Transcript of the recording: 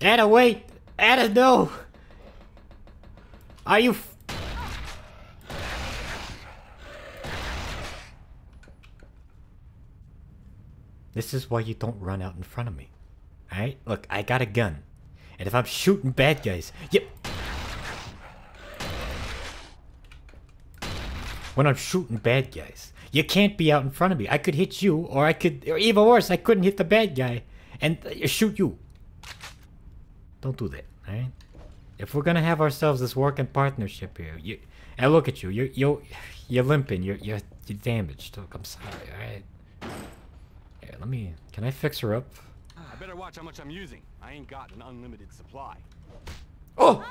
Anna, wait! Anna, no! Are you... This is why you don't run out in front of me. Alright? Look, I got a gun. And if I'm shooting bad guys, yep. When I'm shooting bad guys, you can't be out in front of me. I could hit you, or I could, or even worse, I couldn't hit the bad guy and uh, shoot you. Don't do that, alright? If we're gonna have ourselves this working partnership here, you, and look at you, you're, you're, you're limping, you're, you're, you're damaged. Look, I'm sorry, alright? Here, let me, can I fix her up? I better watch how much I'm using. I ain't got an unlimited supply. Oh!